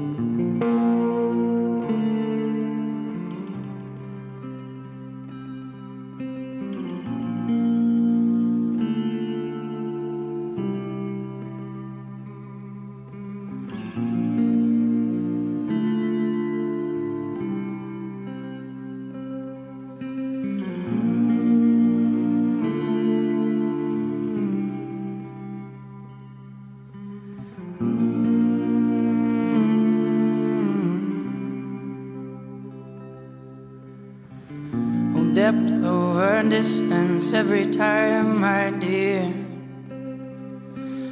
Mm-hmm. Depth over distance every time, my dear.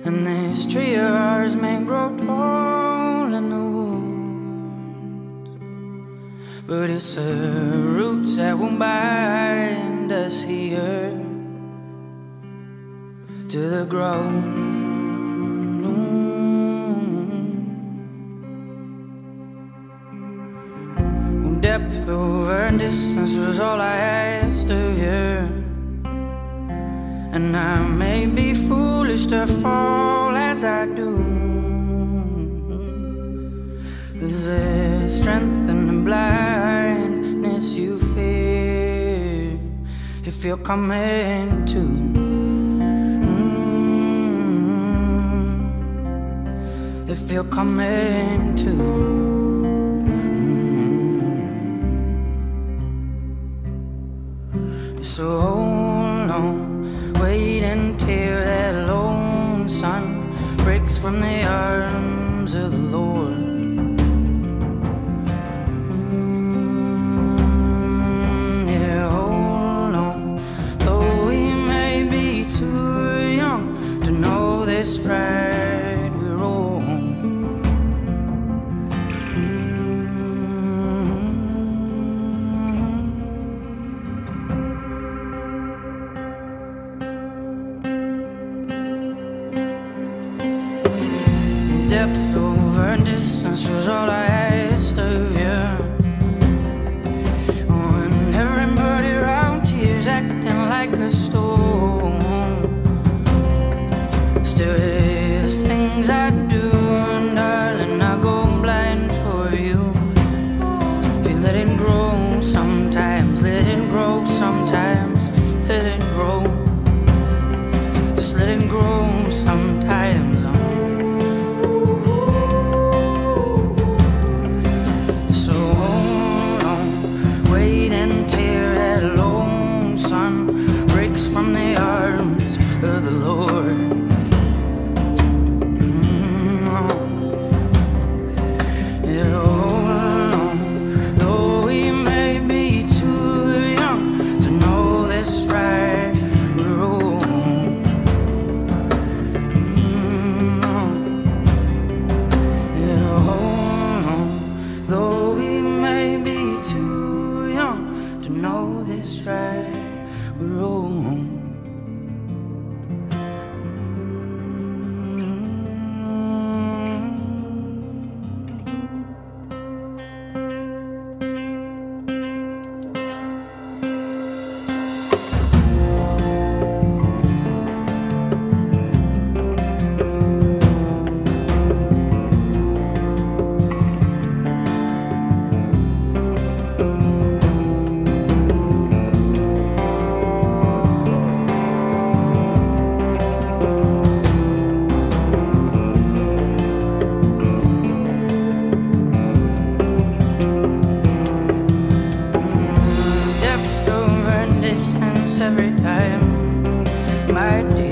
And this tree of ours may grow tall in the woods, but it's the roots that will bind us here to the ground. Distance was all I asked of you. And I may be foolish to fall as I do. Is there strength in the blindness you fear? If you're coming to. Mm, If you're coming to. So hold on, wait until that lone sun breaks from the arms of the Lord. Depth over distance was all I asked of you. When everybody around here's acting like a storm. Still, there's things I do, and darling, I go blind for you. If you let it grow sometimes, let it grow sometimes, this right or wrong. Depth distance every time, my dear,